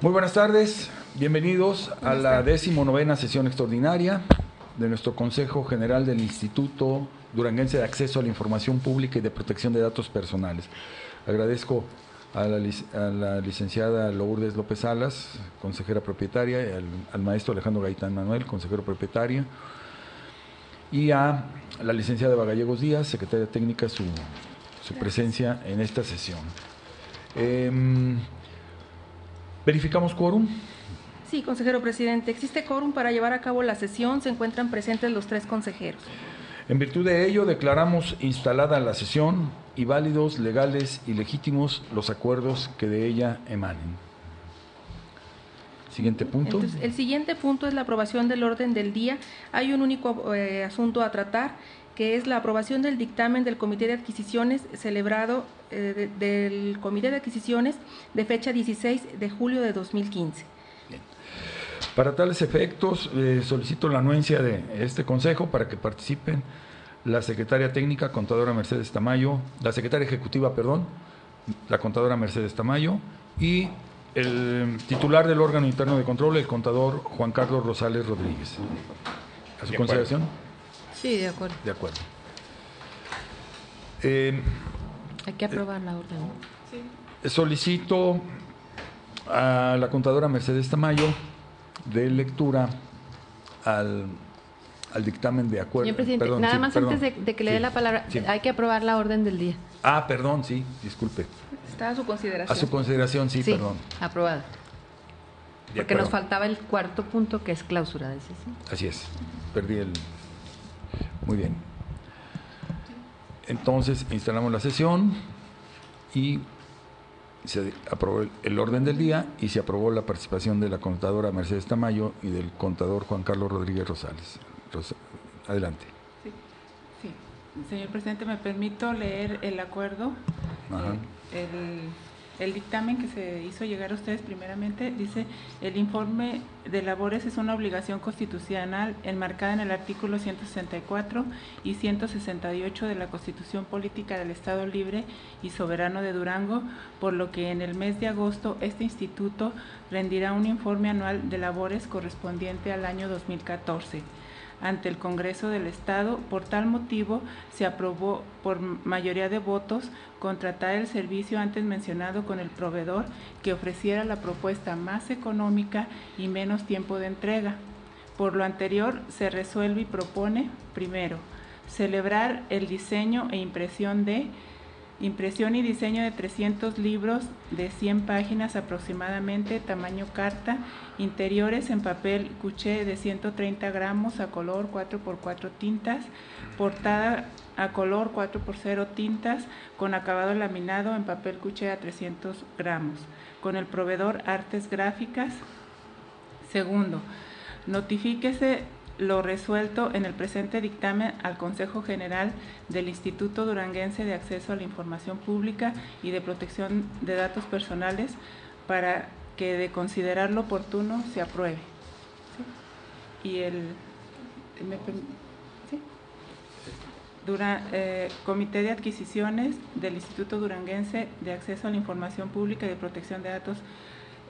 Muy buenas tardes, bienvenidos a la decimonovena sesión extraordinaria de nuestro Consejo General del Instituto Duranguense de Acceso a la Información Pública y de Protección de Datos Personales. Agradezco a la, licenciada Lourdes López Salas, consejera propietaria, y al, maestro Alejandro Gaitán Manuel, consejero propietario, y a la licenciada Eva Gallegos Díaz, secretaria técnica, su, su presencia en esta sesión. Em, ¿Verificamos quórum? Sí, consejero presidente. Existe quórum para llevar a cabo la sesión. Se encuentran presentes los tres consejeros. En virtud de ello, declaramos instalada la sesión y válidos, legales y legítimos los acuerdos que de ella emanen. Siguiente punto. el siguiente punto es la aprobación del orden del día. Hay un único eh, asunto a tratar, que es la aprobación del dictamen del Comité de Adquisiciones celebrado eh, del Comité de Adquisiciones de fecha 16 de julio de 2015. Para tales efectos, eh, solicito la anuencia de este consejo para que participen la secretaria técnica, contadora Mercedes Tamayo, la secretaria ejecutiva, perdón, la contadora Mercedes Tamayo y el titular del órgano interno de control, el contador Juan Carlos Rosales Rodríguez. ¿A su consideración? Sí, de acuerdo. De acuerdo. Eh, Hay que aprobar la orden. Sí. Solicito a la contadora Mercedes Tamayo de lectura al, al dictamen de acuerdo. Señor presidente, nada más antes de, que le dé la palabra, hay que aprobar la orden del día. Ah, perdón, sí, disculpe. Está a su consideración. A su consideración, sí, perdón. aprobada. Porque nos faltaba el cuarto punto que es clausura de sesión. Así es, perdí el... Muy bien. Entonces, instalamos la sesión y se aprobó el, orden del día y se aprobó la participación de la contadora Mercedes Tamayo y del contador Juan Carlos Rodríguez Rosales. adelante. Sí, sí. Señor presidente, me permito leer el acuerdo. Ajá. Eh, el el dictamen que se hizo llegar a ustedes primeramente dice, el informe de labores es una obligación constitucional enmarcada en el artículo 164 y 168 de la Constitución Política del Estado Libre y Soberano de Durango, por lo que en el mes de agosto este instituto rendirá un informe anual de labores correspondiente al año 2014 ante el Congreso del Estado. Por tal motivo, se aprobó por mayoría de votos contratar el servicio antes mencionado con el proveedor que ofreciera la propuesta más económica y menos tiempo de entrega. Por lo anterior, se resuelve y propone, primero, celebrar el diseño e impresión de impresión y diseño de 300 libros de 100 páginas aproximadamente, tamaño carta, interiores en papel cuché de 130 gramos a color 4x4 tintas, portada a color 4x0 tintas con acabado laminado en papel cuché a 300 gramos, con el proveedor Artes Gráficas. Segundo, notifíquese lo resuelto en el presente dictamen al Consejo General del Instituto Duranguense de Acceso a la Información Pública y de Protección de Datos Personales para que de considerarlo oportuno se apruebe. Y el eh, Comité de Adquisiciones del Instituto Duranguense de Acceso a la Información Pública y de Protección de Datos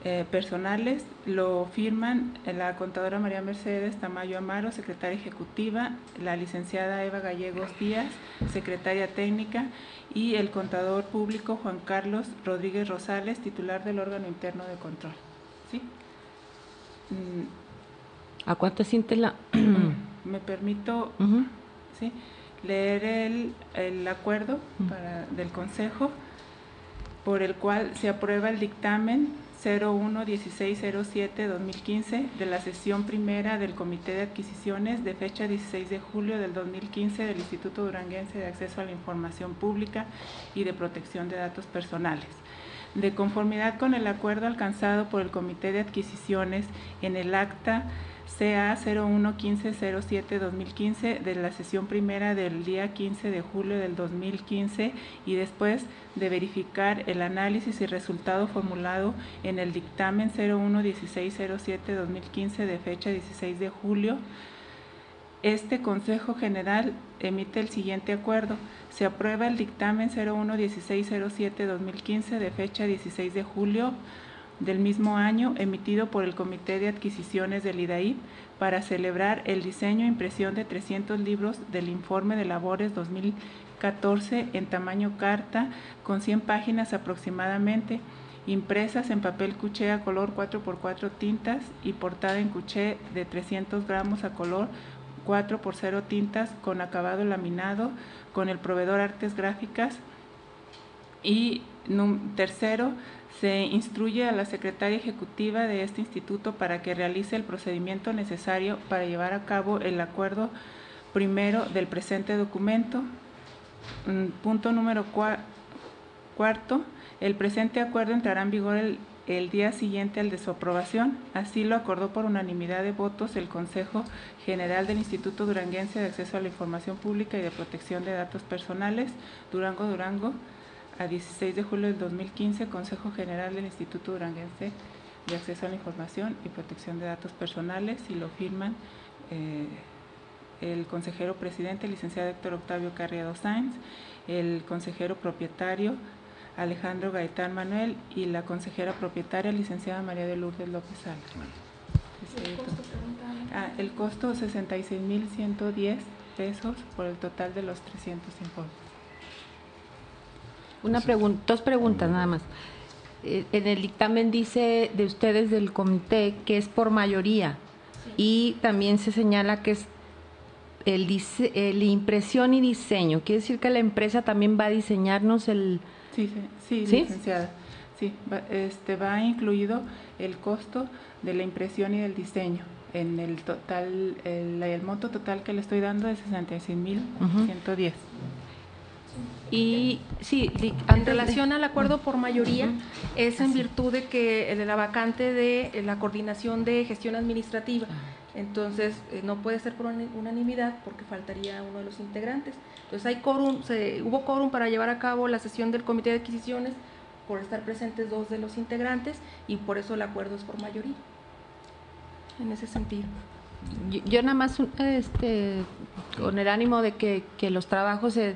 eh, personales lo firman la contadora María Mercedes Tamayo Amaro, secretaria ejecutiva, la licenciada Eva Gallegos Díaz, secretaria técnica, y el contador público Juan Carlos Rodríguez Rosales, titular del órgano interno de control. ¿Sí? ¿A cuánto siente la...? Me permito leer el, el acuerdo para, del Consejo por el cual se aprueba el dictamen 01-1607-2015 de la sesión primera del Comité de Adquisiciones de fecha 16 de julio del 2015 del Instituto Duranguense de Acceso a la Información Pública y de Protección de Datos Personales. De conformidad con el acuerdo alcanzado por el Comité de Adquisiciones en el acta CA 011507-2015 de la sesión primera del día 15 de julio del 2015 y después de verificar el análisis y resultado formulado en el dictamen 011607-2015 de fecha 16 de julio, este Consejo General emite el siguiente acuerdo. Se aprueba el dictamen 011607-2015 de fecha 16 de julio del mismo año emitido por el Comité de Adquisiciones del IDAIP para celebrar el diseño e impresión de 300 libros del informe de labores 2014 en tamaño carta con 100 páginas aproximadamente, impresas en papel cuché a color 4x4 tintas y portada en cuché de 300 gramos a color 4x0 tintas con acabado laminado con el proveedor Artes Gráficas y tercero, se instruye a la secretaria ejecutiva de este instituto para que realice el procedimiento necesario para llevar a cabo el acuerdo primero del presente documento. Mm, punto número cuarto, el presente acuerdo entrará en vigor el, el día siguiente al de su aprobación. Así lo acordó por unanimidad de votos el Consejo General del Instituto Duranguense de Acceso a la Información Pública y de Protección de Datos Personales, Durango, Durango, a 16 de julio del 2015, Consejo General del Instituto Duranguense de Acceso a la Información y Protección de Datos Personales y lo firman eh, el consejero presidente, licenciado Héctor Octavio Carriado Sáenz, el consejero propietario Alejandro Gaitán Manuel y la consejera propietaria, licenciada María de Lourdes López Sala. ¿El costo, ah, el costo 66.110 pesos por el total de los 300 informes. Una pregunta, dos preguntas nada más. Eh, en el dictamen dice de ustedes del comité que es por mayoría y también se señala que es el, el, impresión y diseño. Quiere decir que la empresa también va a diseñarnos el... Sí, sí, sí, licenciada. Sí, va, este, va incluido el costo de la impresión y del diseño. En el total, el, el monto total que le estoy dando es 66.110. Y sí, en relación al acuerdo por mayoría, es en virtud de que la vacante de la coordinación de gestión administrativa. Entonces, eh, no puede ser por unanimidad porque faltaría uno de los integrantes. Entonces, hay quórum, se, hubo quórum para llevar a cabo la sesión del Comité de Adquisiciones por estar presentes dos de los integrantes y por eso el acuerdo es por mayoría. En ese sentido. Yo, nada más, este, con el ánimo de que, que los trabajos se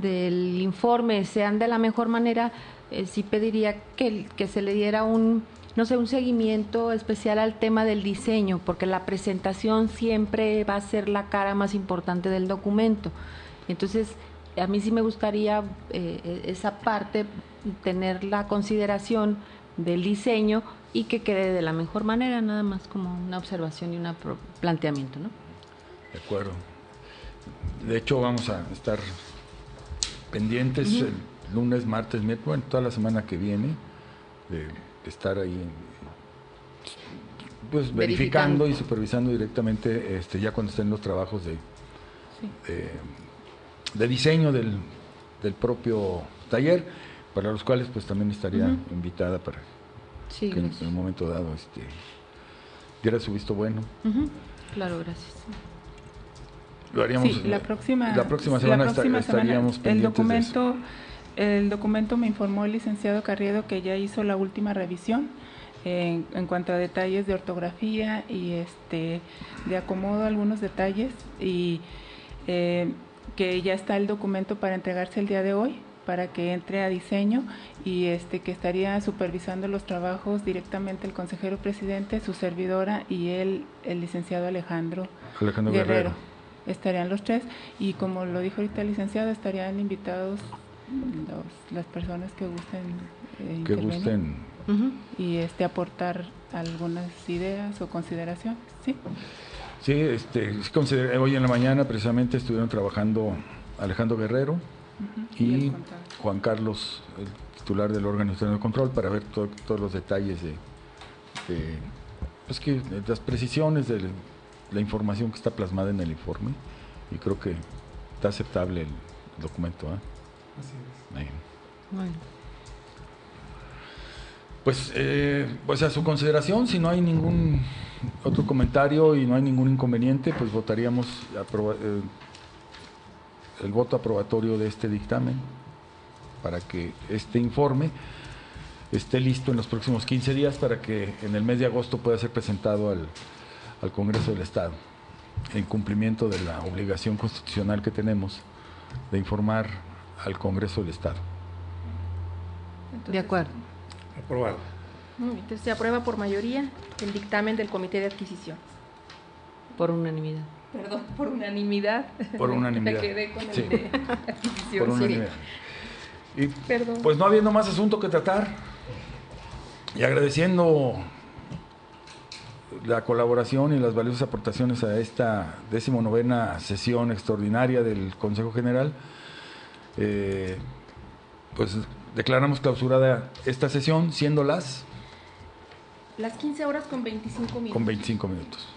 del informe sean de la mejor manera, eh, sí pediría que, que se le diera un, no sé, un seguimiento especial al tema del diseño, porque la presentación siempre va a ser la cara más importante del documento. Entonces, a mí sí me gustaría eh, esa parte, tener la consideración del diseño y que quede de la mejor manera, nada más como una observación y un planteamiento, ¿no? De acuerdo. De hecho, vamos a estar pendientes el lunes, martes, miércoles, bueno, toda la semana que viene, de estar ahí pues verificando. y supervisando directamente este ya cuando estén los trabajos de, de, diseño del, del, propio taller, para los cuales pues también estaría invitada para que en, un momento dado este diera su visto bueno. Claro, gracias. Lo haríamos la próxima, la próxima semana, estaríamos el documento el documento me informó el licenciado Carriedo que ya hizo la última revisión en, cuanto a detalles de ortografía y este de acomodo algunos detalles y eh, que ya está el documento para entregarse el día de hoy para que entre a diseño y este que estaría supervisando los trabajos directamente el consejero presidente, su servidora y el, el licenciado Alejandro, Guerrero estarían los tres y como lo dijo ahorita el licenciado, estarían invitados las personas que gusten eh, que gusten y este aportar algunas ideas o consideraciones, ¿sí? Sí, este, hoy en la mañana precisamente estuvieron trabajando Alejandro Guerrero y, Juan Carlos, el titular del órgano de control, para ver todos los detalles de, de pues que, las precisiones del la información que está plasmada en el informe y creo que está aceptable el documento. ¿eh? Así es. Bueno. Pues, eh, pues a su consideración, si no hay ningún otro comentario y no hay ningún inconveniente, pues votaríamos eh, el voto aprobatorio de este dictamen para que este informe esté listo en los próximos 15 días para que en el mes de agosto pueda ser presentado al, al Congreso del Estado, en cumplimiento de la obligación constitucional que tenemos de informar al Congreso del Estado. de acuerdo. Aprobado. Entonces se aprueba por mayoría el dictamen del Comité de Adquisición. Por unanimidad. Perdón, por unanimidad. Por unanimidad. Me quedé con el Sí. de adquisición. Por sí. unanimidad. Y Perdón. pues no habiendo más asunto que tratar y agradeciendo la colaboración y las valiosas aportaciones a esta decimonovena sesión extraordinaria del Consejo General, eh, pues declaramos clausurada esta sesión, siendo las Las 15 horas con 25 minutos. con 25 minutos.